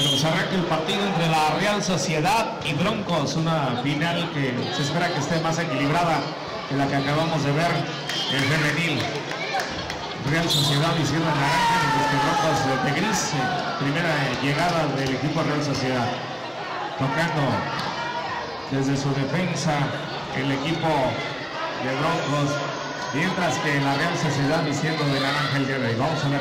Bueno, pues arranca el partido entre la Real Sociedad y Broncos, una final que se espera que esté más equilibrada que la que acabamos de ver en femenil. Real Sociedad en naranja, mientras que Broncos de gris, eh, primera llegada del equipo Real Sociedad. Tocando desde su defensa el equipo de Broncos, mientras que la Real Sociedad vistiendo de naranja el día de hoy. Vamos a ver,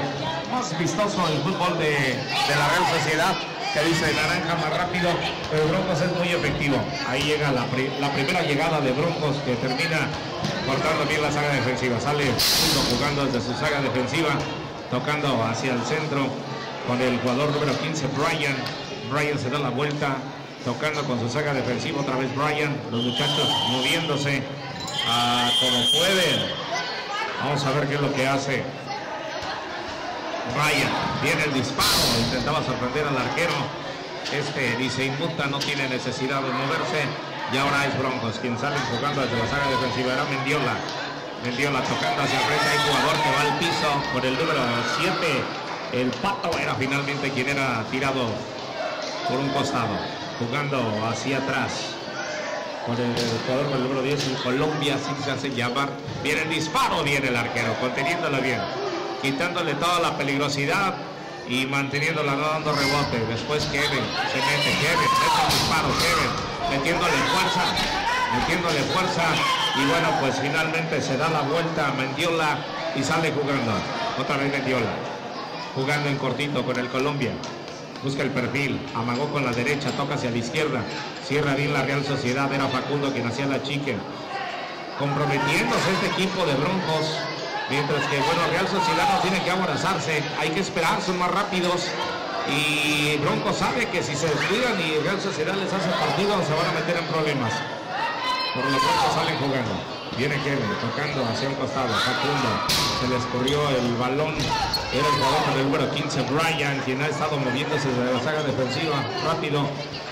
más vistoso el fútbol de, de la Real Sociedad, que dice naranja más rápido, pero Broncos es muy efectivo. Ahí llega la, la primera llegada de Broncos que termina cortando bien la saga defensiva. Sale Julio jugando desde su saga defensiva, tocando hacia el centro con el jugador número 15, Brian. Brian se da la vuelta, tocando con su saga defensiva otra vez Brian. Los muchachos moviéndose como pueden. Vamos a ver qué es lo que hace. Brian, viene el disparo, intentaba sorprender al arquero. Este dice inmuta, no tiene necesidad de moverse. Y ahora es Broncos quien sale jugando desde la saga defensiva. Era Mendiola. Mendiola tocando hacia frente. Hay jugador que va al piso por el número 7. El pato era finalmente quien era tirado por un costado. Jugando hacia atrás. Con el jugador con número 10 en Colombia, así se hace llamar. Viene el disparo, viene el arquero, conteniéndolo bien. Quitándole toda la peligrosidad y manteniéndola, no dando rebote. Después Kevin se mete, Kevin, mete el disparo, Kevin, metiéndole fuerza, metiéndole fuerza. Y bueno, pues finalmente se da la vuelta a Mendiola y sale jugando. Otra vez Mendiola, jugando en cortito con el Colombia. Busca el perfil, amagó con la derecha, toca hacia la izquierda, cierra bien la Real Sociedad, era Facundo quien hacía la chique, comprometiéndose este equipo de Broncos, mientras que bueno, Real Sociedad no tiene que aborazarse, hay que esperar, son más rápidos, y Broncos sabe que si se descuidan y Real Sociedad les hace partido, se van a meter en problemas. Por lo pronto salen jugando. Viene Kevin tocando hacia un costado. Facundo. Se les corrió el balón. Era el jugador con el número 15, Brian, quien ha estado moviéndose desde la saga defensiva. Rápido.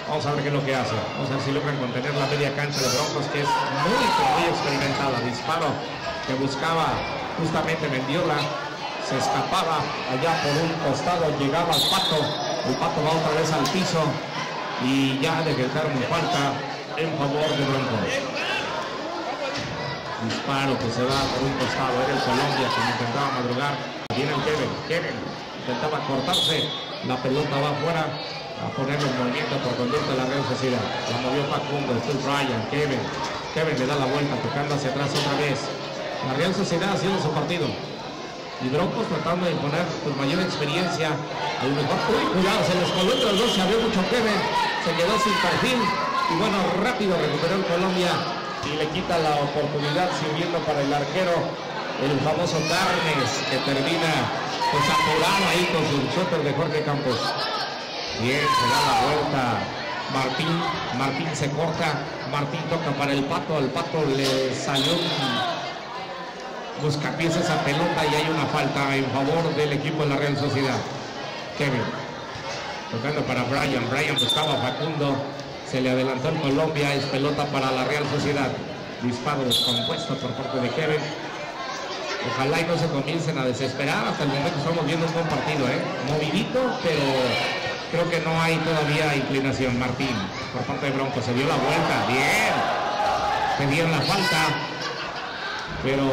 Vamos a ver qué es lo que hace. Vamos a ver si logran contener la media cancha de Broncos, que es muy, muy experimentada. Disparo que buscaba justamente Mendiola. Se escapaba allá por un costado. Llegaba al pato. El pato va otra vez al piso. Y ya decretaron falta en favor de Broncos. Disparo que se va por un costado. Era el Colombia que intentaba madrugar. Viene el Kevin. Kevin intentaba cortarse. La pelota va afuera. A ponerlo en movimiento por conducta de la Real Sociedad. La movió Facundo. Después Brian. Kevin. Kevin le da la vuelta tocando hacia atrás otra vez. La Real Sociedad haciendo su partido. Y Broncos tratando de imponer con mayor experiencia. A lo mejor, cuidado, se les coló entre los dos, se abrió mucho Kevin, se quedó sin perfil. Y bueno, rápido recuperó el Colombia y le quita la oportunidad sirviendo para el arquero, el famoso Carnes, que termina pues apurado ahí con su suéter de Jorge Campos. Bien, se da la vuelta. Martín, Martín se corta, Martín toca para el pato, al pato le salió busca pieza esa pelota y hay una falta en favor del equipo de la Real Sociedad. Kevin, tocando para Brian, Brian buscaba Facundo, se le adelantó el Colombia, es pelota para la Real Sociedad. Disparo descompuesto por parte de Kevin. Ojalá y no se comiencen a desesperar, hasta el momento estamos viendo un buen partido, ¿eh? movidito, pero creo que no hay todavía inclinación. Martín, por parte de Bronco, se dio la vuelta, bien, pedían la falta, pero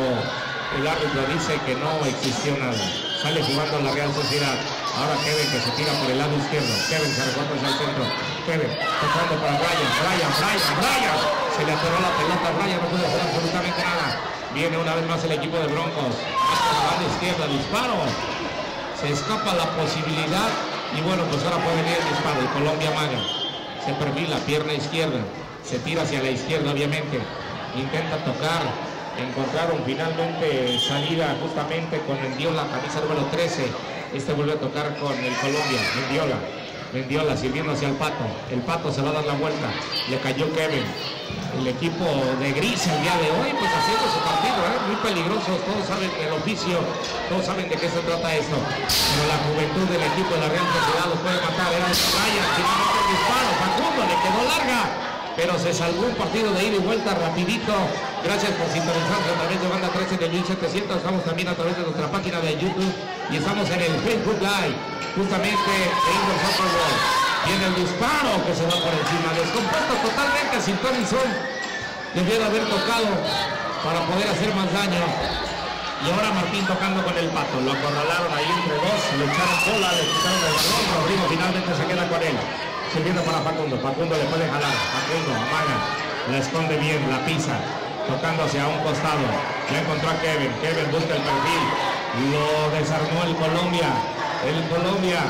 el árbitro dice que no existió nada. Sale jugando la Real Sociedad. Ahora Kevin que se tira por el lado izquierdo. Kevin se recorta hacia el centro. Tocando para Brian. Brian, Brian, Brian. Se le atoró la pelota a Brian. No puede hacer absolutamente nada. Viene una vez más el equipo de Broncos. Por la izquierda. Disparo. Se escapa la posibilidad. Y bueno, pues ahora puede venir el disparo. Y Colombia maga. Se perfila, pierna izquierda. Se tira hacia la izquierda, obviamente. Intenta tocar encontraron finalmente salida justamente con Mendiola, camisa número 13. Este vuelve a tocar con el Colombia, Mendiola. Mendiola sirviendo hacia el Pato. El Pato se va a dar la vuelta. Le cayó Kevin. El equipo de Gris el día de hoy, pues haciendo su partido, ¿eh? muy peligrosos. Todos saben el oficio, todos saben de qué se trata esto. Pero la juventud del equipo de la Real Sociedad los puede matar. Era Brian, finalmente el disparo. Facundo le quedó larga pero se salvó un partido de ida y vuelta rapidito. Gracias por sintonizarnos a través de Banda 13 de 1700. Estamos también a través de nuestra página de YouTube y estamos en el Facebook Live, justamente de Indoor Soccer World. Viene el disparo que se va por encima. Descompuesto totalmente sin Tony Son. Debiera haber tocado para poder hacer más daño. Y ahora Martín tocando con el pato. Lo acorralaron ahí entre dos. Le echaron cola, le quitaron el balón. Rodrigo finalmente se queda con él. Sirviendo para Facundo. Facundo le puede jalar. Facundo amaga. La esconde bien, la pisa. Tocando hacia un costado. Ya encontró a Kevin. Kevin busca el perfil. Lo desarmó el Colombia. El Colombia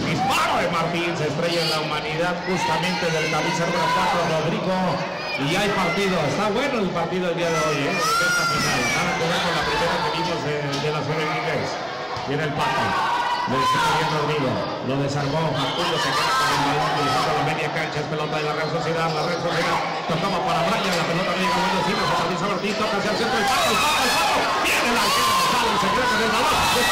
Disparo de Martín, se estrella en la humanidad justamente del número 4, Rodrigo. Y hay partido, está bueno el partido el día de hoy, ¿eh? esta final. Nada con la primera que vimos de, de la serie inglés. Viene el pato. Lo desarmó. Marcullo se queda con el balón. La media cancha. Es pelota de la Real Sociedad. La Real Sociedad tocaba para Brian. La pelota llega a hilos. Atraviesa Martín. Toca hacia el centro. El pato, el pato, el pato. Viene el arquero González. Se queda con el balón. Se.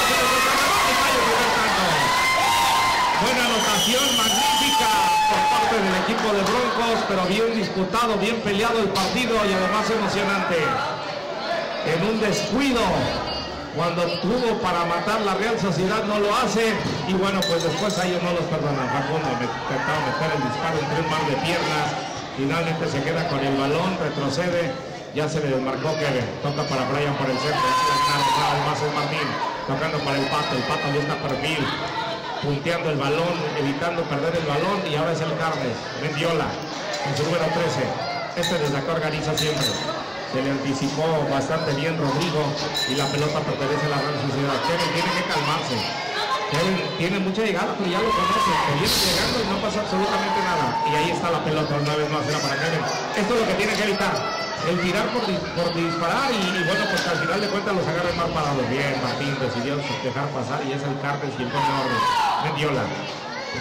Buena anotación, magnífica por parte del equipo de Broncos, pero bien disputado, bien peleado el partido y además emocionante. En un descuido, cuando tuvo para matar la Real Sociedad no lo hace y bueno, pues después a ellos no los perdonan. Facundo intentaba meter el disparo entre un mar de piernas, finalmente se queda con el balón, retrocede, ya se le desmarcó Kevin, toca para Brian por el centro, más es Martín, tocando para el Pato, el Pato ya está perfil, punteando el balón, evitando perder el balón y ahora es el Carnes, Mendiola, en su número 13. Este acá organiza siempre. Se le anticipó bastante bien Rodrigo y la pelota pertenece a la Real Sociedad. Kevin tiene que calmarse. Kevin tiene mucha llegada, pero ya lo conoce. Que viene llegando y no pasa absolutamente nada. Y ahí está la pelota, una vez más para Kevin. Esto es lo que tiene que evitar el tirar por, por disparar y, y, bueno, pues al final de cuentas los agarran mal parados. Bien, Martín decidió dejar pasar y es el Cartes quien pone orden. Mendiola.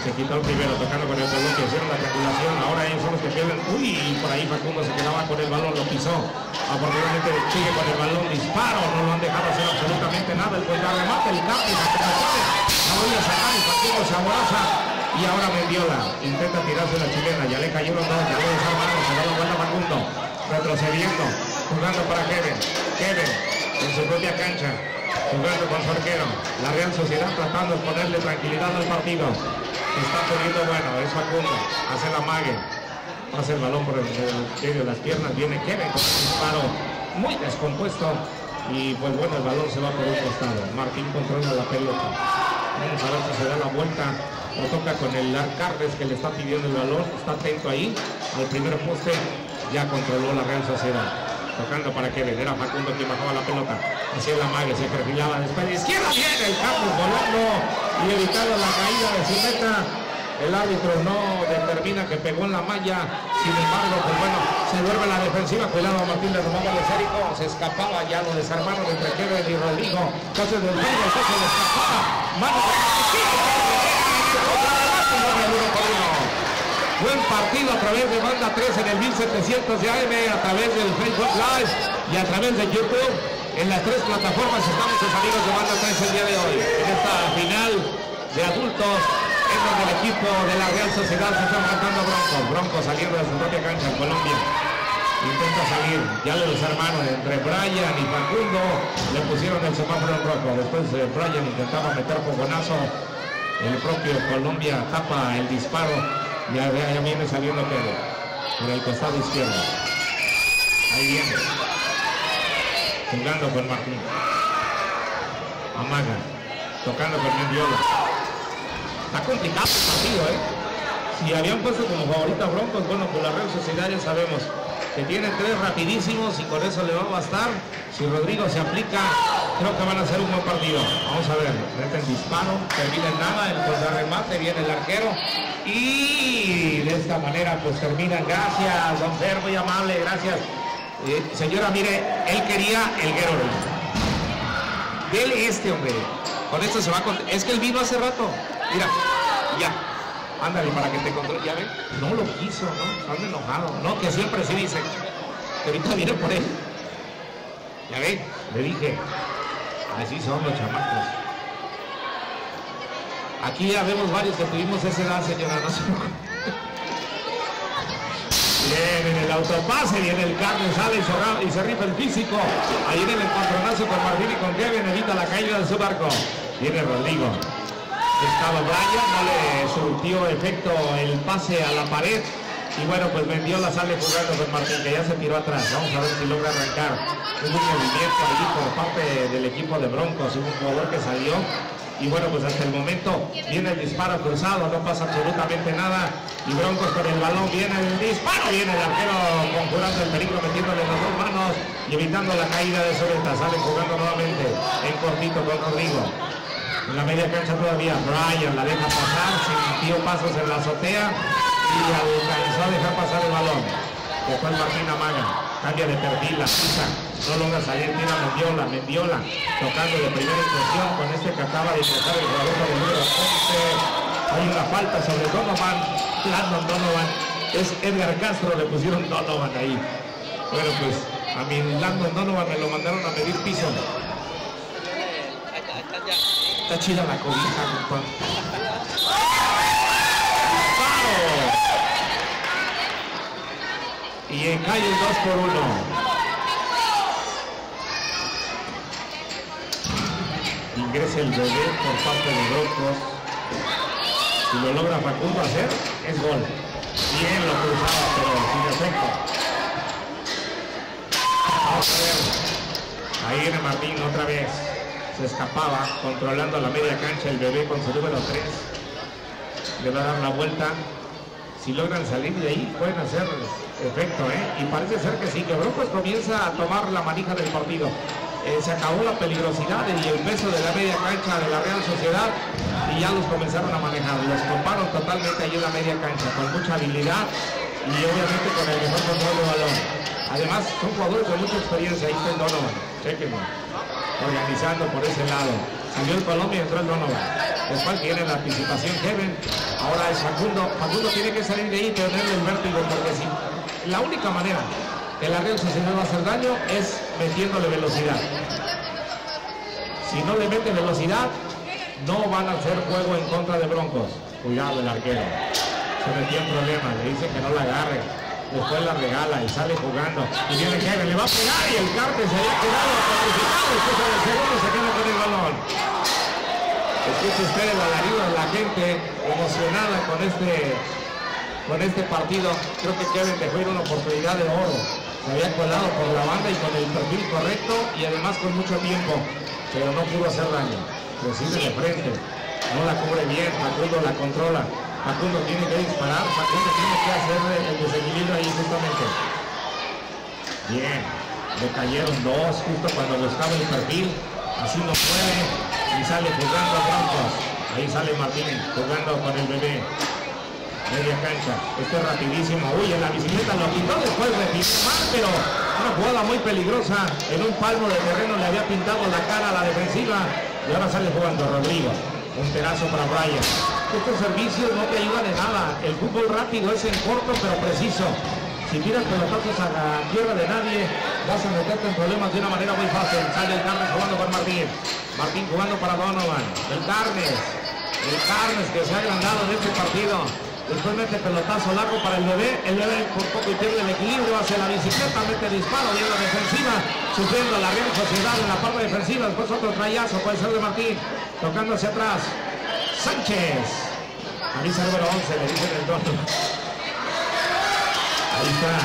Se quitó el primero tocando con el que hicieron la triangulación. Ahora ellos son los que pierden. Uy, por ahí Facundo se quedaba con el balón, lo pisó. Afortunadamente sigue con el balón, disparo. No lo han dejado hacer absolutamente nada. El pues remate, el Cartes, la voy a sacar y Facundo se abraza. Y ahora Mendiola intenta tirarse la chilena. Ya le cayeron dos, ya lo desarmaron. Se da la vuelta Facundo retrocediendo, jugando para Kevin. Kevin en su propia cancha, jugando con su arquero. La Real Sociedad tratando de ponerle tranquilidad al partido. Está poniendo bueno, es Facundo, hace la mague. Hace el balón por el medio de las piernas, viene Kevin con un disparo muy descompuesto. Y pues bueno, el balón se va por un costado. Martín controla la pelota. Si se da la vuelta o toca con el Carles que le está pidiendo el balón. Está atento ahí al primer poste ya controló la Real Sociedad. Tocando para que era Facundo quien bajaba la pelota. Hacía la mague, se perfilaba después de izquierda. Viene el Carlos volando y evitando la caída de su meta. El árbitro no determina que pegó en la malla. Sin embargo, pues bueno, se duerme la defensiva. Cuidado Martín de Román de Sérico. Se escapaba, ya lo desarmaron entre Kevin y Rodrigo. Entonces del juego, se le escapaba. Mano Buen partido a través de Banda 3 en el 1700 de AM, a través del Facebook Live y a través de YouTube. En las tres plataformas estamos sus amigos de Banda 3 el día de hoy. En esta final de adultos, en donde el equipo de la Real Sociedad se está a Broncos. Broncos saliendo de su propia cancha en Colombia. Intenta salir, ya los hermanos entre Brian y Facundo le pusieron el semáforo en rojo. Después eh, Brian intentaba meter fogonazo. El propio Colombia tapa el disparo ya, ya, viene saliendo Pedro. Por el costado izquierdo. Ahí viene. Jugando con Martín. Amaga. Tocando con Mendiola. Está complicado el partido, ¿eh? Si habían puesto como favorita Broncos, bueno, por la red sociedad ya sabemos que tiene tres rapidísimos y con eso le va a bastar. Si Rodrigo se aplica, creo que van a ser un buen partido. Vamos a ver, meten disparo, termina en nada, el remate, viene el arquero y de esta manera pues terminan. Gracias, don Fer, muy amable, gracias. Eh, señora, mire, él quería el Guerrero. Dele este, hombre. Con esto se va a... Es que él vino hace rato. Mira, ya. Ándale, para que te controle. ¿Ya ven? No lo quiso, ¿no? Anda enojado. No, que siempre sí dice. Que ahorita viene por él. ¿Ya ven? Le dije. Así son los chamacos. Aquí ya vemos varios que tuvimos esa edad, señora. No se Bien, en el autopase, viene el Carlos, sale y se, y se rifa el físico. Ahí viene el encontronazo con Martín y con Kevin, evita la caída de su barco. Viene Rodrigo. Estaba Brian, no le surtió efecto el pase a la pared. Y bueno, pues la sale jugando con Martín, que ya se tiró atrás. Vamos a ver si logra arrancar. un movimiento allí por parte del equipo de Broncos. Un jugador que salió y bueno, pues hasta el momento viene el disparo cruzado, no pasa absolutamente nada. Y Broncos con el balón, viene el disparo, viene el arquero conjurando el peligro, metiéndole las dos manos y evitando la caída de Soreta. Salen jugando nuevamente en cortito con Rodrigo. En la media cancha todavía Brian la deja pasar, sintió pasos en la azotea y alcanzó a dejar pasar el balón. Después Martín Amaga cambia de perfil, la pisa, no logra salir, tiene a Mendiola, Mendiola, tocando de primera intención con este que acaba de ingresar el jugador de 11. Hay una falta sobre Donovan, Landon Donovan, es Edgar Castro, le pusieron Donovan ahí. Bueno, pues a mi Landon Donovan me lo mandaron a medir piso. Está chida la cobija, compadre. y en calle 2 por 1. Ingresa el bebé por parte de Broncos. Si lo logra Facundo hacer, es gol. Bien lo cruzaba, pero sin efecto. Vamos a ver. Ahí viene Martín otra vez. Se escapaba, controlando la media cancha el bebé con su número 3. Le va a dar la vuelta. Si logran salir de ahí, pueden hacer efecto, ¿eh? Y parece ser que sí, que Broncos comienza a tomar la manija del partido. Eh, se acabó la peligrosidad y el peso de la media cancha de la Real Sociedad y ya los comenzaron a manejar. Los toparon totalmente ahí en la media cancha, con mucha habilidad y obviamente con el mejor control de balón. Además, son jugadores de mucha experiencia. Ahí está el chequenlo. Organizando por ese lado. Salió el Colombia y entró el Donovan. Después viene la anticipación Kevin. Ahora es Facundo. Facundo tiene que salir de ahí y tenerle el vértigo porque si la única manera que la Real Sociedad va a hacer daño es metiéndole velocidad. Si no le mete velocidad, no van a hacer juego en contra de Broncos. Cuidado el arquero. Se metió en problemas, le dice que no la agarre. Después la regala y sale jugando. Y viene Kevin, le va a pegar y el Carpe se había quedado Después del segundo se queda con el balón. Escuche usted el alarido la gente emocionada con este con este partido. Creo que Kevin dejó ir una oportunidad de oro. Se había colado por la banda y con el perfil correcto y además con mucho tiempo, pero no pudo hacer daño. Recibe de frente, no la cubre bien, Facundo la controla. Facundo tiene que disparar, Facundo tiene que hacer el desequilibrio ahí justamente. Bien, le cayeron dos justo cuando lo estaba el perfil, así no puede y sale jugando a Broncos. Ahí sale Martín jugando con el bebé media cancha. Esto es rapidísimo. Uy, en la bicicleta lo quitó después de mal, pero una jugada muy peligrosa. En un palmo de terreno le había pintado la cara a la defensiva y ahora sale jugando Rodrigo. Un pedazo para Brian. Estos servicios no te ayudan de nada. El fútbol rápido es en corto pero preciso. Si tiras pelotazos a la tierra de nadie, vas a meterte en problemas de una manera muy fácil. Sale el Carnes jugando con Martín. Martín jugando para Donovan. El Carnes. El Carnes que se ha agrandado en este partido. Después mete pelotazo largo para el bebé. El bebé por poco y pierde el equilibrio hacia la bicicleta. Mete disparo, viene la defensiva. Sufriendo la Real Sociedad en la parte defensiva. Después otro trayazo. Puede ser de Martín. Tocando hacia atrás. Sánchez. Camisa número 11. Le dicen el dono. Ahí está.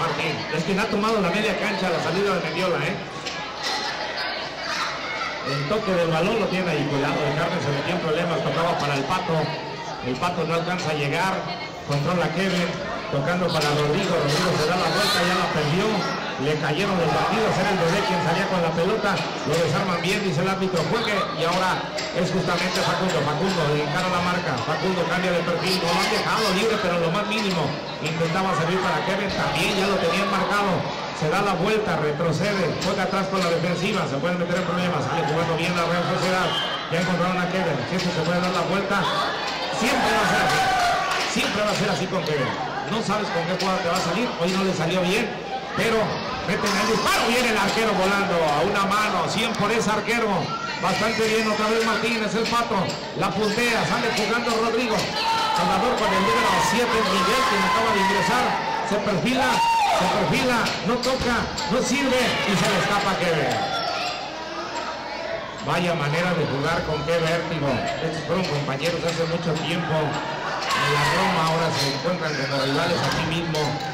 Martín. Es quien ha tomado la media cancha a la salida de Mendiola, ¿eh? El toque del balón lo tiene ahí. Cuidado, el Carmen se metió en problemas. Tocaba para el pato. El Pato no alcanza a llegar. Controla Kevin. Tocando para Rodrigo. Rodrigo se da la vuelta, ya la perdió. Le cayeron los bandidos. Era el bebé quien salía con la pelota. Lo desarman bien, dice el árbitro. Juegue. Y ahora es justamente Facundo. Facundo le encara la marca. Facundo cambia de perfil. Lo han dejado libre, pero lo más mínimo. Intentaba servir para Kevin. También ya lo tenían marcado se da la vuelta, retrocede, juega atrás con la defensiva, se pueden meter en problemas, sale jugando bien la Real Sociedad, ya encontraron a Kevin, si se puede dar la vuelta, Siempre va a ser así. Siempre va a ser así con Kevin. No sabes con qué jugada te va a salir. Hoy no le salió bien, pero meten el disparo. Viene el arquero volando a una mano. 100 por ese arquero. Bastante bien otra vez Martínez, el pato. La puntea, sale jugando Rodrigo. Salvador con el número 7, Miguel, quien acaba de ingresar. Se perfila, se perfila, no toca, no sirve y se le escapa Kevin. Vaya manera de jugar con qué vértigo. Estos fueron compañeros hace mucho tiempo. En la Roma ahora se encuentran como rivales aquí mismo.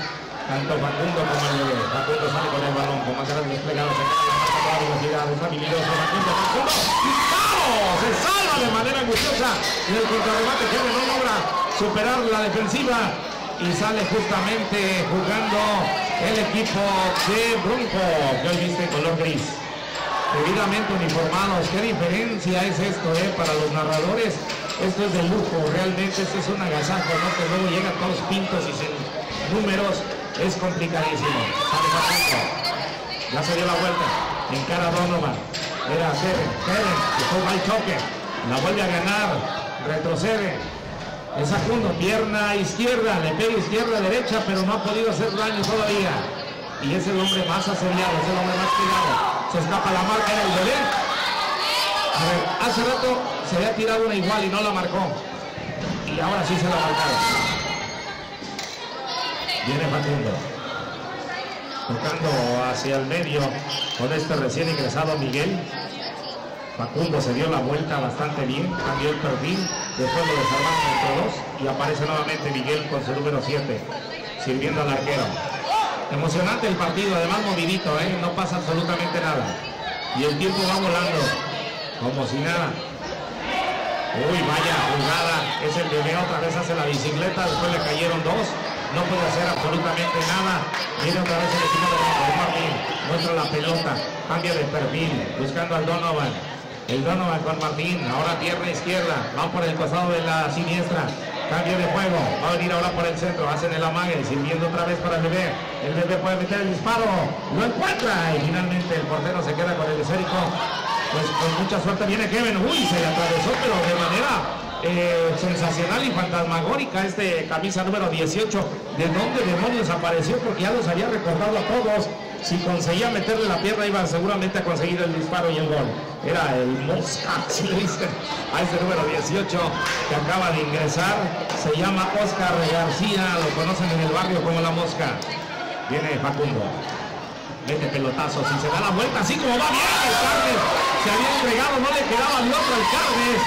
Tanto Facundo como el bebé. Facundo sale con el balón, con más grandes desplegados. Se queda la velocidad. Es habilidoso. Facundo, Facundo. ¡Disparo! Se salva de manera angustiosa. En el contrarremate que no logra superar la defensiva. Y sale justamente jugando el equipo de Bronco, que hoy viste color gris debidamente uniformados. ¿Qué diferencia es esto eh? para los narradores? Esto es de lujo, realmente esto es un agasajo, ¿no? Que luego llegan todos pintos y sin números, es complicadísimo. Ya se dio la vuelta. En cara Donovan. Era Kevin. Kevin, el choque. La vuelve a ganar. Retrocede. Es Facundo, pierna izquierda, le pega izquierda, derecha, pero no ha podido hacer daño todavía. Y es el hombre más asediado, es el hombre más tirado se escapa la marca en el bebé. A ver, hace rato se había tirado una igual y no la marcó. Y ahora sí se la marcaron. Viene Facundo. Tocando hacia el medio con este recién ingresado Miguel. Facundo se dio la vuelta bastante bien, cambió el perfil, después lo desarmaron entre dos y aparece nuevamente Miguel con su número 7, sirviendo al arquero. Emocionante el partido, además movidito, ¿eh? no pasa absolutamente nada. Y el tiempo va volando, como si nada. Uy, vaya jugada, es el bebé, otra vez hace la bicicleta, después le cayeron dos, no puede hacer absolutamente nada. Viene otra vez el equipo de Martín, muestra la pelota, cambia de perfil, buscando al Donovan. El Donovan con Martín, ahora pierna izquierda, va por el costado de la siniestra, Cambio de juego. Va a venir ahora por el centro. Hacen el amague. Sirviendo otra vez para el bebé. El bebé puede meter el disparo. Lo encuentra. Y finalmente el portero se queda con el esférico. Pues con mucha suerte viene Kevin. Uy, se le atravesó, pero de manera eh, sensacional y fantasmagórica este camisa número 18. ¿De dónde demonios apareció? Porque ya los había recordado a todos. Si conseguía meterle la pierna iba seguramente a conseguir el disparo y el gol. Era el Mosca, si le dicen a este número 18 que acaba de ingresar. Se llama Oscar García, lo conocen en el barrio como La Mosca. Viene Facundo. Mete pelotazo, si se da la vuelta, así como va bien el Carnes. Se había entregado, no le quedaba ni otro el Carnes.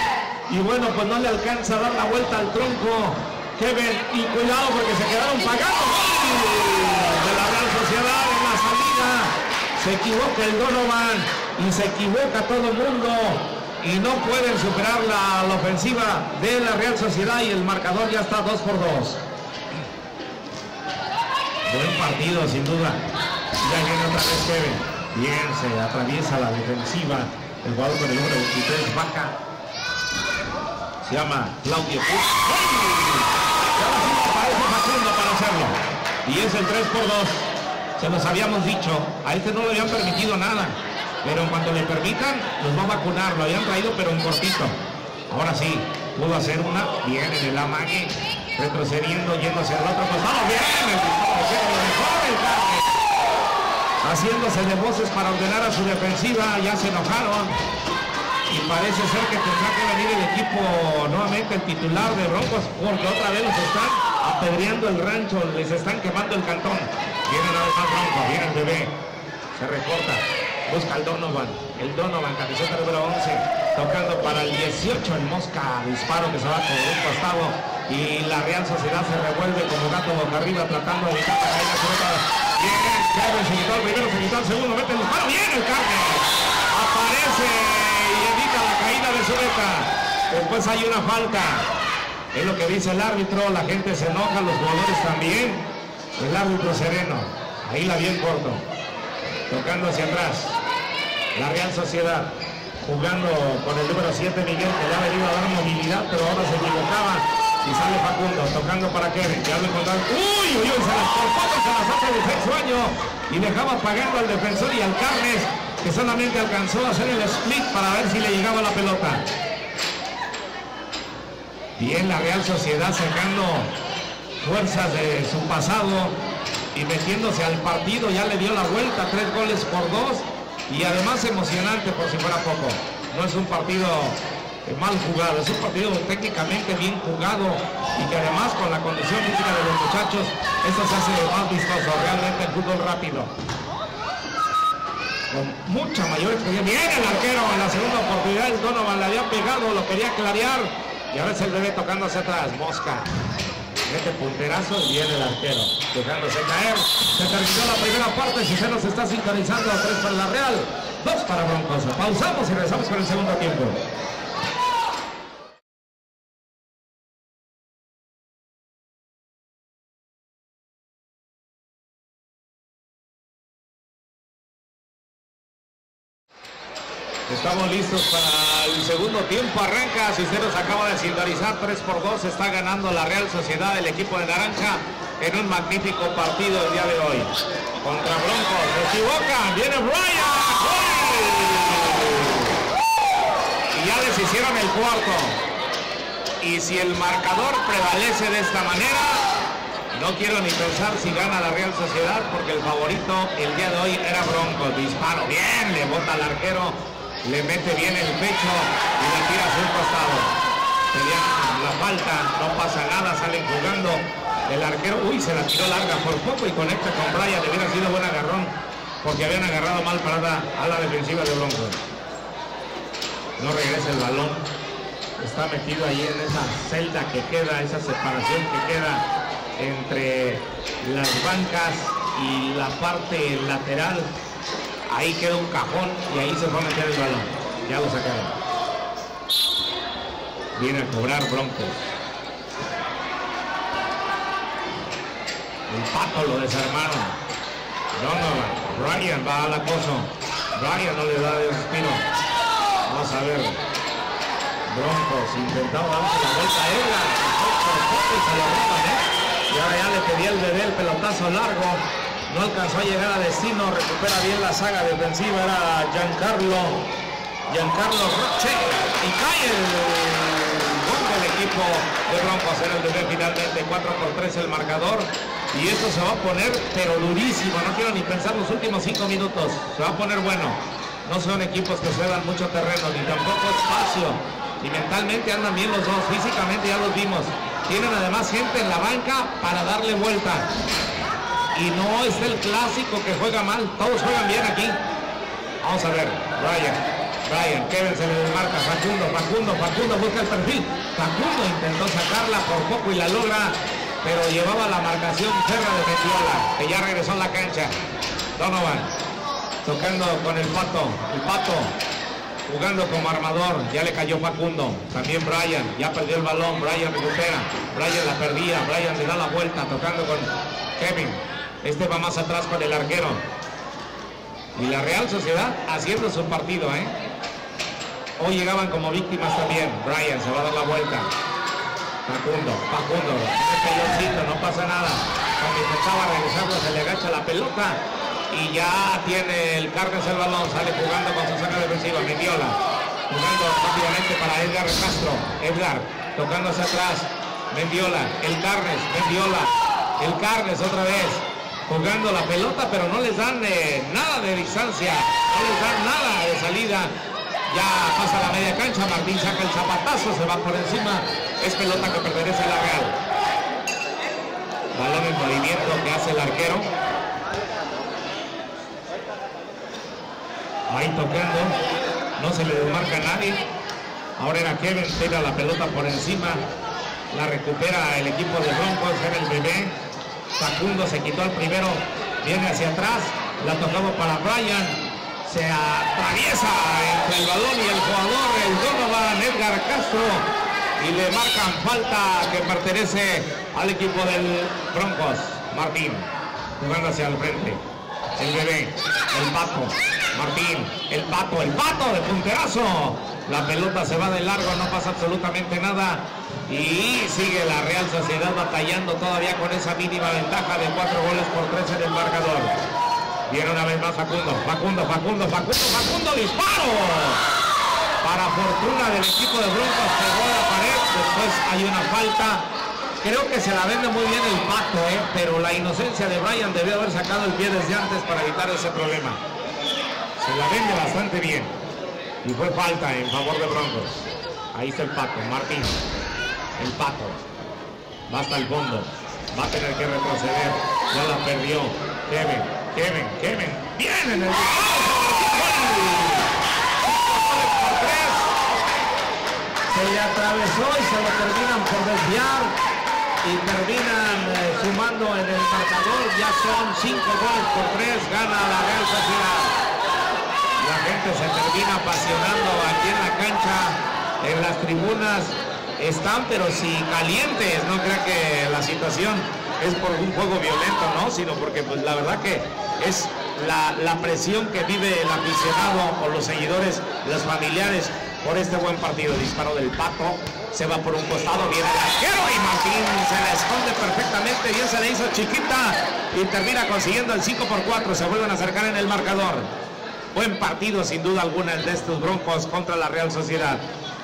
Y bueno, pues no le alcanza a dar la vuelta al tronco. Kevin, y cuidado porque se quedaron pagando. De la Real Sociedad en la salida. Se equivoca el Donovan y se equivoca todo el mundo y no pueden superar la, ofensiva de la Real Sociedad y el marcador ya está 2 por 2. Buen partido sin duda. Ya viene otra vez Kevin. Bien, se atraviesa la defensiva. El jugador con el número 23, Vaca. Se llama Claudio Puz. Facundo para hacerlo. Y es el 3 por 2. Se los habíamos dicho. A este no le habían permitido nada. Pero en cuanto le permitan, los va a vacunar. Lo habían traído, pero en cortito. Ahora sí, pudo hacer una. Bien en el amague. Retrocediendo, yendo hacia el otro costado. Bien, Haciéndose de voces para ordenar a su defensiva. Ya se enojaron. Y parece ser que tendrá que venir el equipo nuevamente el titular de Broncos porque otra vez los están apedreando el rancho, les están quemando el cantón. Viene una vez más Bronco, viene el bebé, se recorta, busca el Donovan, el Donovan, camiseta número 11, tocando para el 18 el Mosca, disparo que se va con un costado y la Real Sociedad se revuelve como gato boca arriba tratando de evitar la caída Bien, Kevin se quitó el primero, se segundo, mete el disparo, bien el carne, aparece y evita la caída de su beta. Después hay una falta, es lo que dice el árbitro, la gente se enoja, los jugadores también, el árbitro sereno, ahí la bien corto. Tocando hacia atrás. La Real Sociedad jugando con el número 7 Miguel que le ha venido a dar movilidad pero ahora se equivocaba y sale Facundo tocando para Kevin ya lo encontraron uy uy se las cortó se las hace de sexto año y dejaba pagando al defensor y al Carnes que solamente alcanzó a hacer el split para ver si le llegaba la pelota bien la Real Sociedad sacando fuerzas de su pasado y metiéndose al partido, ya le dio la vuelta, tres goles por dos y además emocionante por si fuera poco. No es un partido mal jugado, es un partido técnicamente bien jugado y que además con la condición física de los muchachos, esto se hace más vistoso, realmente el fútbol rápido. con mucha mayor experiencia. Viene el arquero en la segunda oportunidad. El Donovan le había pegado, lo quería clarear. Y ahora es el bebé tocando hacia atrás. Mosca. Mete punterazo y viene el arquero. Dejándose caer. Se terminó la primera parte. Si se nos está sintonizando. Tres para la Real. Dos para Broncos. Pausamos y regresamos con el segundo tiempo. Estamos listos para el segundo tiempo. Arranca, si usted nos acaba de sintonizar, 3 por 2 está ganando la Real Sociedad, el equipo de Naranja, en un magnífico partido el día de hoy. Contra Broncos, se equivocan, viene Brian. Y ya les hicieron el cuarto. Y si el marcador prevalece de esta manera, no quiero ni pensar si gana la Real Sociedad porque el favorito el día de hoy era Broncos. Disparo bien, le bota al arquero le mete bien el pecho y la tira hacia un costado. Sería la falta, no pasa nada, salen jugando. El arquero, uy, se la tiró larga por poco y conecta con Brian. Hubiera sido buen agarrón porque habían agarrado mal parada a la defensiva de Broncos. No regresa el balón. Está metido ahí en esa celda que queda, esa separación que queda entre las bancas y la parte lateral Ahí queda un cajón y ahí se va a meter el balón. Ya lo sacaron. Viene a cobrar Broncos. El pato lo desarmaron. Donovan. Brian va al acoso. Brian no le da de respiro. Vamos a ver. Broncos intentaba darse la vuelta a Edgar. Y ahora ya le pedía el bebé el pelotazo largo no alcanzó a llegar a destino, recupera bien la saga defensiva, era Giancarlo, Giancarlo Roche, y cae el gol del equipo de Broncos, era el bebé finalmente 4 por 3 el marcador, y esto se va a poner pero durísimo, no quiero ni pensar los últimos 5 minutos, se va a poner bueno, no son equipos que se dan mucho terreno, ni tampoco espacio, y mentalmente andan bien los dos, físicamente ya los vimos, tienen además gente en la banca para darle vuelta y no es el clásico que juega mal, todos juegan bien aquí. Vamos a ver, Brian, Brian, Kevin se le desmarca, Facundo, Facundo, Facundo busca el perfil, Facundo intentó sacarla por poco y la logra, pero llevaba la marcación cerra de Metiola, que ya regresó a la cancha. Donovan, tocando con el pato, el pato, jugando como armador, ya le cayó Facundo, también Brian, ya perdió el balón, Brian recupera, Brian la perdía, Brian le da la vuelta, tocando con Kevin, este va más atrás con el arquero. Y la Real Sociedad haciendo su partido, ¿eh? Hoy llegaban como víctimas también. Brian se va a dar la vuelta. Facundo, Facundo, no pasa nada. Cuando intentaba regresarlo se le agacha la pelota y ya tiene el Carnes el balón, sale jugando con su saca defensiva, Mendiola, jugando rápidamente para Edgar Castro, Edgar, tocando hacia atrás, Mendiola, el Carnes, Mendiola, el Carnes otra vez, jugando la pelota, pero no les dan eh, nada de distancia, no les dan nada de salida. Ya pasa la media cancha, Martín saca el zapatazo, se va por encima, es pelota que pertenece a la Real. Balón en movimiento que hace el arquero. Ahí tocando, no se le desmarca a nadie. Ahora era Kevin, tira la pelota por encima, la recupera el equipo de Broncos, era el bebé, Facundo se quitó el primero, viene hacia atrás, la tocamos para Brian, se atraviesa entre el balón y el jugador, el Donovan Edgar Castro, y le marcan falta que pertenece al equipo del Broncos. Martín, jugando hacia el frente. El bebé, el pato, Martín, el pato, el pato de punterazo. La pelota se va de largo, no pasa absolutamente nada. Y sigue la Real Sociedad batallando todavía con esa mínima ventaja de cuatro goles por tres en el marcador. Viene una vez más Facundo, Facundo, Facundo, Facundo, Facundo, disparo. Para fortuna del equipo de Broncos pegó a la pared, después hay una falta. Creo que se la vende muy bien el pato, ¿eh? pero la inocencia de Brian debió haber sacado el pie desde antes para evitar ese problema. Se la vende bastante bien. Y fue falta en favor de Broncos. Ahí está el pato, Martín el Pato. Va hasta el fondo. Va a tener que retroceder. Ya la perdió. Kevin, Kevin, Kevin. Bien en el Se le atravesó y se lo terminan por desviar y terminan eh, sumando en el marcador. Ya son cinco goles por tres. Gana la Real Sociedad. La gente se termina apasionando aquí en la cancha, en las tribunas. Están, pero si calientes, no crea que la situación es por un juego violento, no, sino porque pues la verdad que es la, la presión que vive el aficionado o los seguidores, los familiares por este buen partido. Disparo del Pato, se va por un costado, viene el arquero y se la esconde perfectamente, bien se le hizo chiquita y termina consiguiendo el 5 por 4, se vuelven a acercar en el marcador. Buen partido sin duda alguna el de estos Broncos contra la Real Sociedad.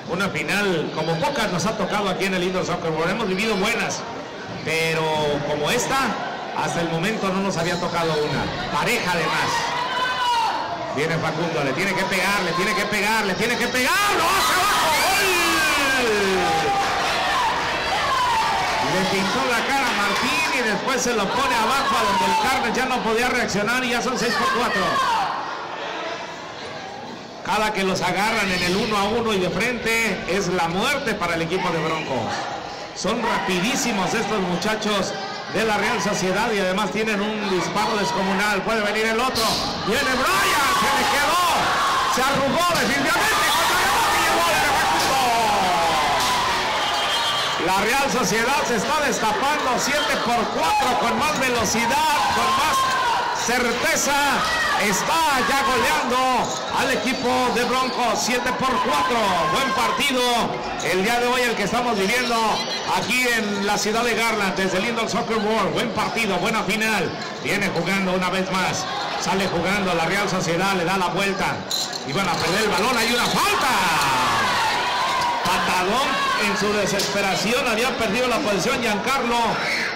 Una final como pocas nos ha tocado aquí en el Indoor Soccer. Hemos vivido buenas, pero como esta, hasta el momento no nos había tocado una. Pareja además. Viene Facundo, le tiene que pegar, le tiene que pegar, le tiene que pegar, ¡lo hace abajo! ¡Gol! Le pintó la cara a Martín y después se lo pone abajo a donde el Carnes ya no podía reaccionar y ya son 6 por 4. Cada que los agarran en el 1 a 1 y de frente es la muerte para el equipo de Broncos. Son rapidísimos estos muchachos de la Real Sociedad y además tienen un disparo descomunal. Puede venir el otro. Viene Brian, se le quedó. Se arrugó definitivamente. La Real Sociedad se está destapando 7 por 4 con más velocidad, con más certeza. Está ya goleando al equipo de Broncos 7 por 4. Buen partido el día de hoy el que estamos viviendo aquí en la ciudad de Garland desde el Soccer World. Buen partido, buena final. Viene jugando una vez más. Sale jugando la Real Sociedad, le da la vuelta. Y van a perder el balón, hay una falta. Patadón en su desesperación, había perdido la posición Giancarlo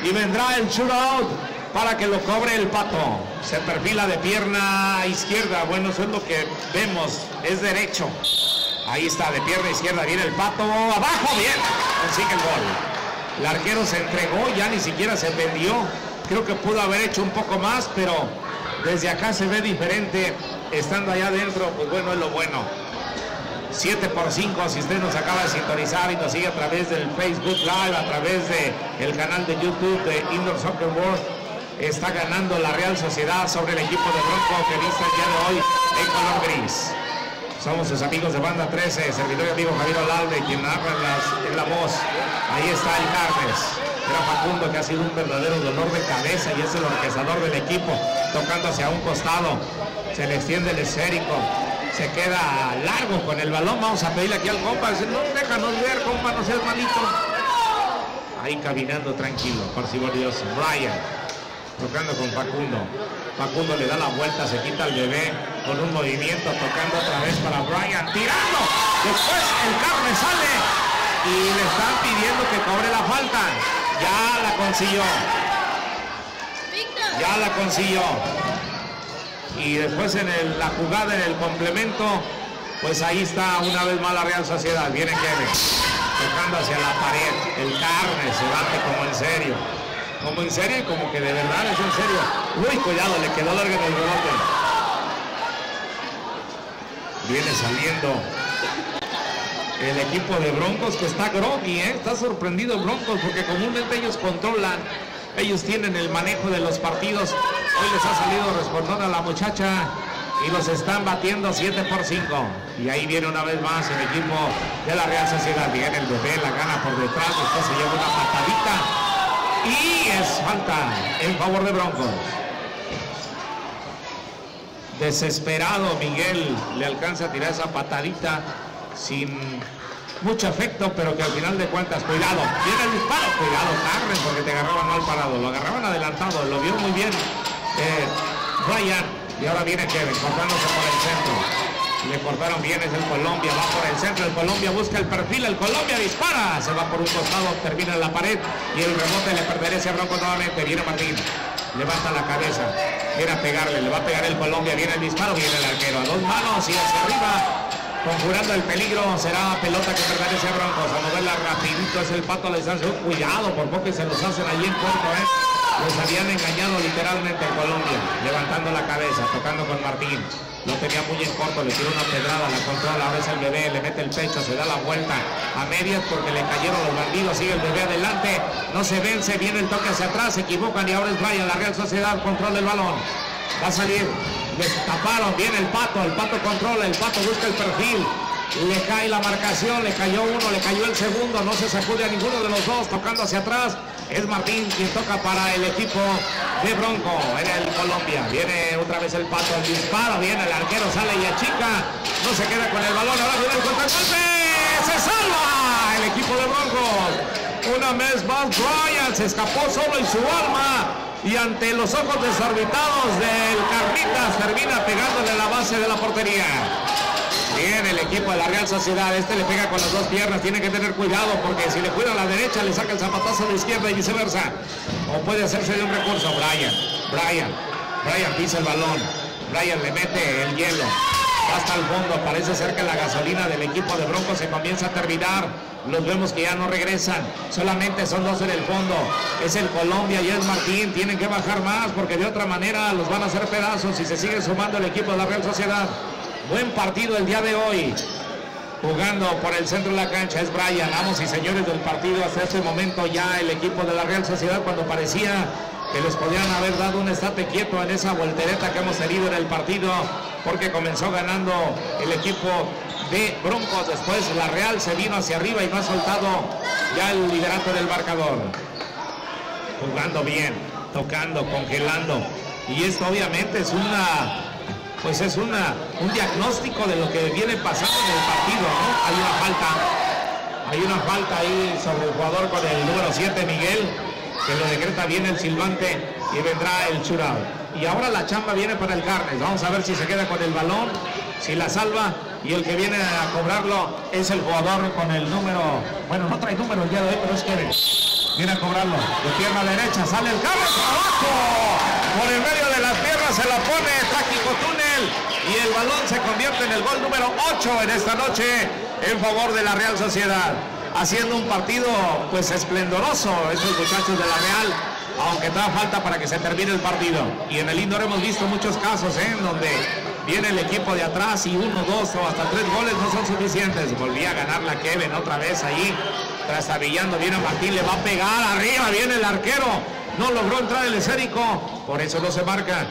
y vendrá el shootout para que lo cobre el pato. Se perfila de pierna izquierda. Bueno, eso es lo que vemos. Es derecho. Ahí está, de pierna izquierda. Viene el pato. Abajo, bien. Consigue el gol. El arquero se entregó, ya ni siquiera se vendió. Creo que pudo haber hecho un poco más, pero desde acá se ve diferente. Estando allá adentro, pues bueno, es lo bueno. 7 por 5 si usted nos acaba de sintonizar y nos sigue a través del Facebook Live, a través del el canal de YouTube de Indoor Soccer World está ganando la Real Sociedad sobre el equipo de Bronco que viste el día de hoy en color gris. Somos sus amigos de Banda 13, servidor y amigo Javier Olalde, quien narra en, la voz. Ahí está el Carnes. Era Facundo que ha sido un verdadero dolor de cabeza y es el orquestador del equipo, tocando hacia un costado. Se le extiende el esférico. Se queda largo con el balón. Vamos a pedirle aquí al compa. No, déjanos ver, compa, no seas malito. Ahí caminando tranquilo, parsimonioso. Brian tocando con Facundo. Facundo le da la vuelta, se quita el bebé con un movimiento, tocando otra vez para Brian, tirando. Después el carne sale y le están pidiendo que cobre la falta. Ya la consiguió. Ya la consiguió. Y después en el- la jugada, en el complemento, pues ahí está una vez más la Real Sociedad. Viene Kevin, tocando hacia la pared. El carne se bate como en serio. Como en serio como que de verdad es en serio. Uy, cuidado, le quedó larga en el rebote. Viene saliendo el equipo de Broncos que está groggy, ¿eh? está sorprendido Broncos porque comúnmente ellos controlan, ellos tienen el manejo de los partidos. Hoy les ha salido respondón a la muchacha y los están batiendo 7 por 5. Y ahí viene una vez más el equipo de la Real Sociedad. Viene el bebé, la gana por detrás, después se lleva una patadita y es falta en favor de Broncos. Desesperado Miguel le alcanza a tirar esa patadita sin mucho afecto, pero que al final de cuentas, cuidado, viene el disparo, cuidado, Carmen, porque te agarraban mal parado, lo agarraban adelantado, lo vio muy bien eh, Ryan, y ahora viene Kevin, cortándose por el centro. Le cortaron bien, es el Colombia, va por el centro, el Colombia busca el perfil, el Colombia dispara, se va por un costado, termina en la pared y el rebote le pertenece a Bronco nuevamente, viene Martín, levanta la cabeza, viene pegarle, le va a pegar el Colombia, viene el disparo, viene el arquero, a dos manos y hacia arriba, conjurando el peligro, será pelota que pertenece a Broncos, a moverla rapidito, es el pato distancia, cuidado, por poco que se los hacen allí en corto, ¿eh? Los habían engañado literalmente en Colombia, levantando la cabeza, tocando con Martín. Lo tenía muy en corto, le tiró una pedrada, la controla, ahora es el bebé, le mete el pecho, se da la vuelta a medias porque le cayeron los bandidos, sigue el bebé adelante, no se vence, viene el toque hacia atrás, se equivocan y ahora es Brian, la Real Sociedad controla el balón. Va a salir, les taparon, viene el pato, el pato controla, el pato busca el perfil, le cae la marcación, le cayó uno, le cayó el segundo, no se sacude a ninguno de los dos, tocando hacia atrás, es Martín quien toca para el equipo de Bronco en el Colombia. Viene otra vez el pato, el disparo, viene el arquero, sale y achica, no se queda con el balón, ahora viene el contragolpe, se salva el equipo de Bronco. Una vez más Brian se escapó solo en su alma y ante los ojos desorbitados del Carnitas termina pegándole la base de la portería. Bien el equipo de la Real Sociedad. Este le pega con las dos piernas. Tiene que tener cuidado porque si le cuida a la derecha le saca el zapatazo a la izquierda y viceversa. O puede hacerse de un recurso. Brian, Brian, Brian pisa el balón. Brian le mete el hielo. Hasta el fondo. Parece ser que la gasolina del equipo de Broncos se comienza a terminar. Los vemos que ya no regresan. Solamente son dos en el fondo. Es el Colombia y es Martín. Tienen que bajar más porque de otra manera los van a hacer pedazos y se sigue sumando el equipo de la Real Sociedad. Buen partido el día de hoy. Jugando por el centro de la cancha es Brian. Amos y señores del partido. Hasta este momento ya el equipo de la Real Sociedad cuando parecía que les podían haber dado un estate quieto en esa voltereta que hemos tenido en el partido porque comenzó ganando el equipo de Broncos. Después la Real se vino hacia arriba y no ha soltado ya el liderato del marcador. Jugando bien, tocando, congelando. Y esto obviamente es una pues es un diagnóstico de lo que viene pasando en el partido, ¿no? Hay una falta, hay una falta ahí sobre el jugador con el número 7, Miguel, que lo decreta bien el silbante y vendrá el churado. Y ahora la chamba viene para el Carnes, vamos a ver si se queda con el balón, si la salva y el que viene a cobrarlo es el jugador con el número, bueno, no trae número el día de hoy, pero es Kevin. Viene a cobrarlo. De pierna derecha sale el Carnes abajo. Por el medio de las piernas se la pone táctico túnel y el balón se convierte en el gol número 8 en esta noche en favor de la Real Sociedad. Haciendo un partido pues esplendoroso estos muchachos de la Real aunque da falta para que se termine el partido. Y en el Indoor hemos visto muchos casos ¿eh? en donde viene el equipo de atrás y uno, dos o hasta tres goles no son suficientes. Volvía a ganar la Kevin otra vez ahí, trastabillando, viene Martín, le va a pegar arriba, viene el arquero, no logró entrar el esférico, por eso no se marca.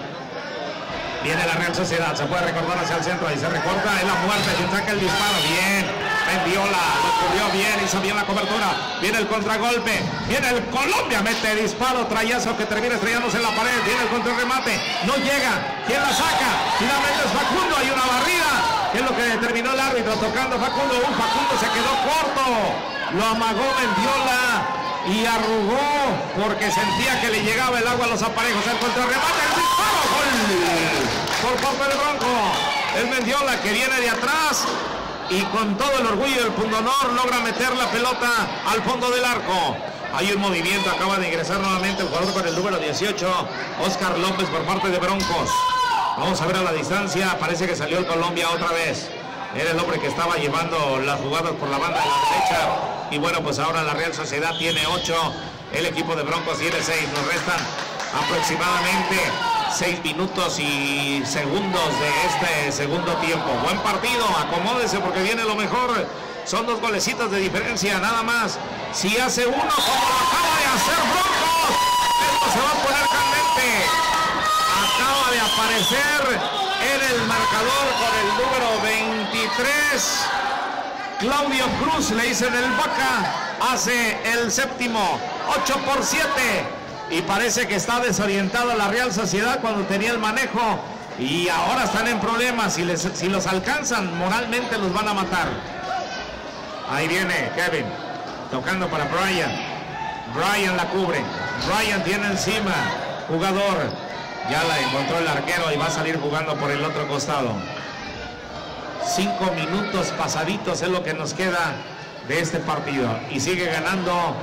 Viene la Real Sociedad, se puede recordar hacia el centro, ahí se recorta, es la muerte, se saca el disparo, bien, Mendiola, lo cubrió bien, hizo bien la cobertura, viene el contragolpe, viene el Colombia, mete disparo, trayazo que termina estrellándose en la pared, viene el contrarremate, no llega, ¿quién la saca? Finalmente es Facundo, hay una barrida, que es lo que determinó el árbitro, tocando Facundo, un Facundo se quedó corto, lo amagó Mendiola, y arrugó porque sentía que le llegaba el agua a los aparejos. El contrarremate, el disparo, gol por parte del Bronco. El Mendiola que viene de atrás y con todo el orgullo del pundonor logra meter la pelota al fondo del arco. Hay un movimiento, acaba de ingresar nuevamente el jugador con el número 18, Oscar López por parte de Broncos. Vamos a ver a la distancia, parece que salió el Colombia otra vez. Era el hombre que estaba llevando las jugadas por la banda de la derecha. Y bueno, pues ahora la Real Sociedad tiene 8, el equipo de Broncos tiene 6. Nos restan aproximadamente 6 minutos y segundos de este segundo tiempo. Buen partido, acomódese porque viene lo mejor. Son dos golecitos de diferencia, nada más. Si hace uno como lo acaba de hacer Broncos, aparecer en el marcador con el número 23. Claudio Cruz le dice en el Vaca, hace el séptimo, 8 por 7. Y parece que está desorientada la Real Sociedad cuando tenía el manejo. Y ahora están en problemas. Si, les, si los alcanzan, moralmente los van a matar. Ahí viene Kevin, tocando para Brian. Brian la cubre. Brian tiene encima. Jugador ya la encontró el arquero y va a salir jugando por el otro costado. Cinco minutos pasaditos es lo que nos queda de este partido. Y sigue ganando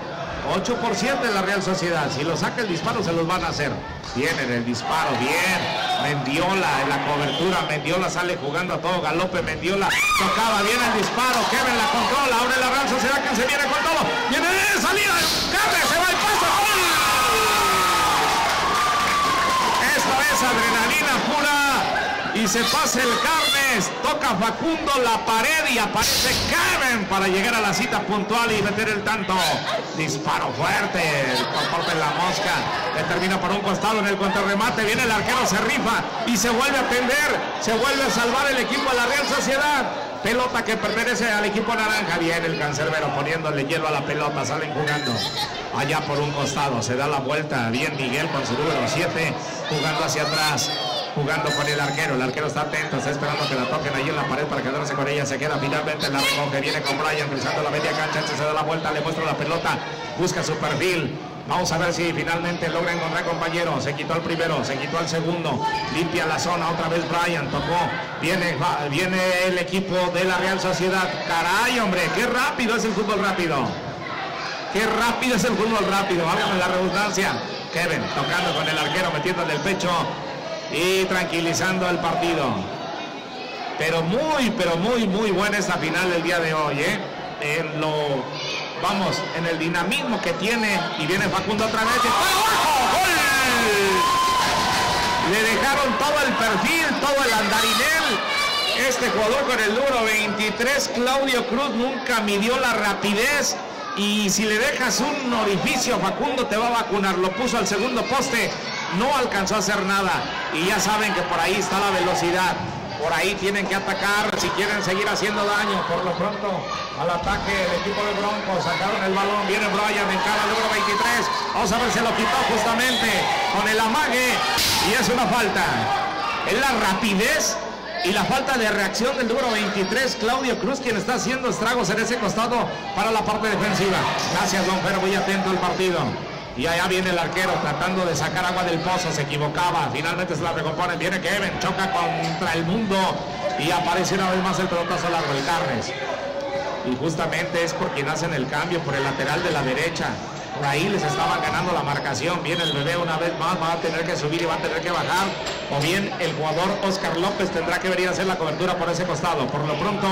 8 por 7 la Real Sociedad. Si lo saca el disparo se los van a hacer. Viene el disparo, bien. Mendiola en la cobertura. Mendiola sale jugando a todo galope. Mendiola tocaba bien el disparo. Kevin la controla. Ahora la Real Sociedad que se viene con todo. Viene de salida. Carne se va el paso. Adrenalina pura y se pasa el Carnes, toca Facundo la pared y aparece Kevin para llegar a la cita puntual y meter el tanto. Disparo fuerte por de la mosca, que termina por un costado en el contrarremate, viene el arquero, se rifa y se vuelve a tender, se vuelve a salvar el equipo de la Real Sociedad. Pelota que pertenece al equipo naranja. Viene el cancerbero poniéndole hielo a la pelota. Salen jugando allá por un costado. Se da la vuelta. Bien Miguel con su número 7 jugando hacia atrás jugando con el arquero. El arquero está atento, está esperando que la toquen ahí en la pared para quedarse con ella. Se queda finalmente en la recoge. Viene con Brian cruzando la media cancha. Se da la vuelta, le muestra la pelota. Busca su perfil. Vamos a ver si finalmente logra encontrar compañero. Se quitó el primero, se quitó el segundo. Limpia la zona. Otra vez Brian tocó. Viene, viene el equipo de la Real Sociedad. Caray, hombre, qué rápido es el fútbol rápido. Qué rápido es el fútbol rápido. Válgame la redundancia. Kevin tocando con el arquero, metiendo el pecho y tranquilizando el partido. Pero muy, pero muy, muy buena esta final del día de hoy, ¿eh? En lo, vamos, en el dinamismo que tiene y viene Facundo otra vez. ¡Gol! Le dejaron todo el perfil, todo el andarinel. Este jugador con el número 23, Claudio Cruz, nunca midió la rapidez y si le dejas un orificio, Facundo te va a vacunar. Lo puso al segundo poste, no alcanzó a hacer nada. Y ya saben que por ahí está la velocidad. Por ahí tienen que atacar si quieren seguir haciendo daño. Por lo pronto, al ataque el equipo de Broncos. Sacaron el balón. Viene Brian en cara número 23. Vamos a ver si lo quitó justamente con el amague. Y es una falta. Es la rapidez y la falta de reacción del número 23, Claudio Cruz, quien está haciendo estragos en ese costado para la parte defensiva. Gracias, don Fer, muy atento al partido. Y allá viene el arquero tratando de sacar agua del pozo, se equivocaba, finalmente se la recompone, viene Kevin, choca contra el mundo y aparece una vez más el pelotazo largo, el Carnes. Y justamente es por quien hacen el cambio, por el lateral de la derecha. Por ahí les estaban ganando la marcación. Viene el bebé una vez más, va a tener que subir y va a tener que bajar. O bien el jugador Oscar López tendrá que venir a hacer la cobertura por ese costado. Por lo pronto,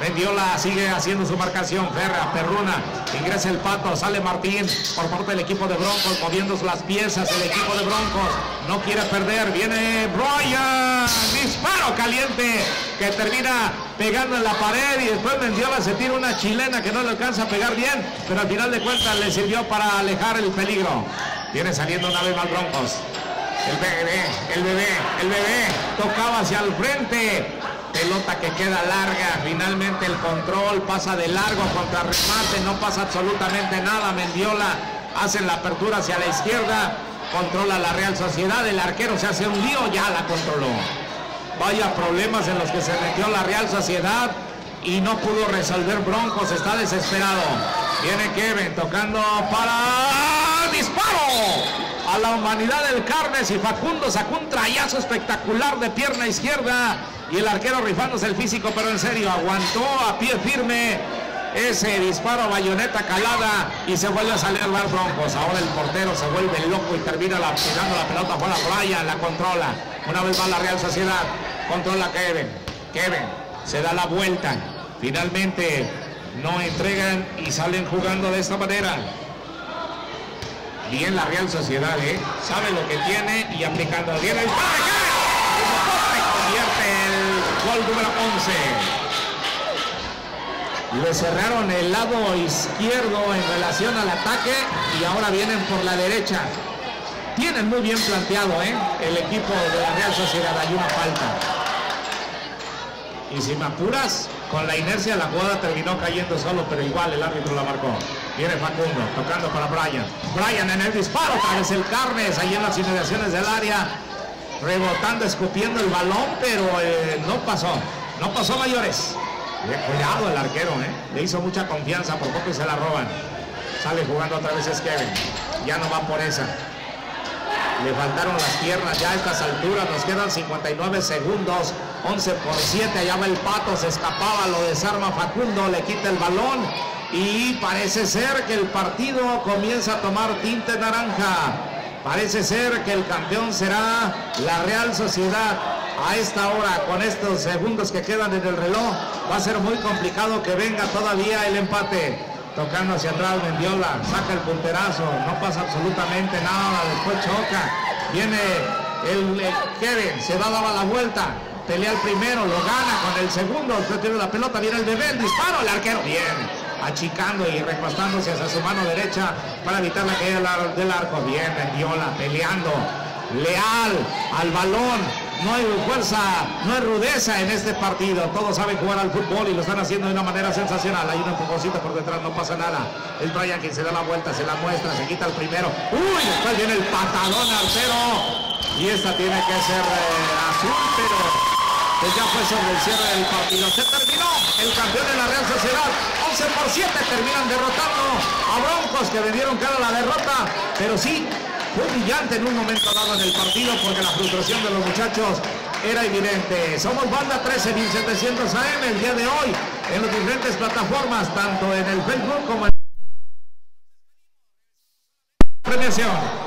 Mendiola sigue haciendo su marcación. Ferra, Perruna, ingresa el pato, sale Martín por parte del equipo de Broncos, moviendo las piezas. El equipo de Broncos no quiere perder. Viene Brian, disparo caliente que termina pegando en la pared y después Mendiola se tira una chilena que no le alcanza a pegar bien, pero al final de cuentas le sirvió para alejar el peligro. Viene saliendo una vez más Broncos. El bebé, el bebé, el bebé tocaba hacia el frente. Pelota que queda larga. Finalmente el control pasa de largo contra remate. No pasa absolutamente nada. Mendiola hace la apertura hacia la izquierda. Controla la Real Sociedad. El arquero se hace un lío. Ya la controló. Vaya problemas en los que se metió la Real Sociedad y no pudo resolver Broncos. Está desesperado. Viene Kevin tocando para disparo a la humanidad del Carnes y Facundo sacó un trayazo espectacular de pierna izquierda y el arquero rifándose el físico, pero en serio, aguantó a pie firme ese disparo bayoneta calada y se vuelve a salir al Broncos. Ahora el portero se vuelve loco y termina la, tirando la pelota la playa, la controla. Una vez más la Real Sociedad, controla Kevin. Kevin se da la vuelta. Finalmente no entregan y salen jugando de esta manera. Bien la Real Sociedad, ¿eh? Sabe lo que tiene y aplicando bien el convierte el gol número 11. Le cerraron el lado izquierdo en relación al ataque y ahora vienen por la derecha. Tienen muy bien planteado ¿eh? el equipo de la Real Sociedad. Hay una falta. Y si me apuras, con la inercia la jugada terminó cayendo solo, pero igual el árbitro la marcó. Viene Facundo, tocando para Brian. Brian en el disparo, vez el Carnes, ahí en las inmediaciones del área. Rebotando, escupiendo el balón, pero eh, no pasó. No pasó mayores. cuidado el arquero, ¿eh? Le hizo mucha confianza, por poco y se la roban. Sale jugando otra vez es Kevin. Ya no va por esa. Le faltaron las piernas ya a estas alturas. Nos quedan 59 segundos. 11 por 7. Allá va el pato. Se escapaba. Lo desarma Facundo. Le quita el balón. Y parece ser que el partido comienza a tomar tinte naranja. Parece ser que el campeón será la Real Sociedad. A esta hora, con estos segundos que quedan en el reloj, va a ser muy complicado que venga todavía el empate tocando hacia atrás Mendiola, saca el punterazo, no pasa absolutamente nada, después choca, viene El, Kevin se va a dar la vuelta. Pelea el primero, lo gana con el segundo. Usted tiene la pelota, viene el bebé, el disparo, el arquero. Bien achicando y recostándose hacia su mano derecha para evitar la caída del arco. Bien, Viola peleando, leal al balón, no hay fuerza, no hay rudeza en este partido. Todos saben jugar al fútbol y lo están haciendo de una manera sensacional. Hay un empujoncito por detrás, no pasa nada. El Brian quien se da la vuelta, se la muestra, se quita el primero. Uy, después viene el patadón arcero. Y esta tiene que ser eh, azul, pero ya fue sobre el cierre del partido. Se terminó el campeón de la Real Sociedad. 11 por 7 terminan derrotando a Broncos que vendieron cara a la derrota. Pero sí, fue brillante en un momento dado en el partido porque la frustración de los muchachos era evidente. Somos Banda 13700 AM el día de hoy en las diferentes plataformas, tanto en el Facebook como en la premiación.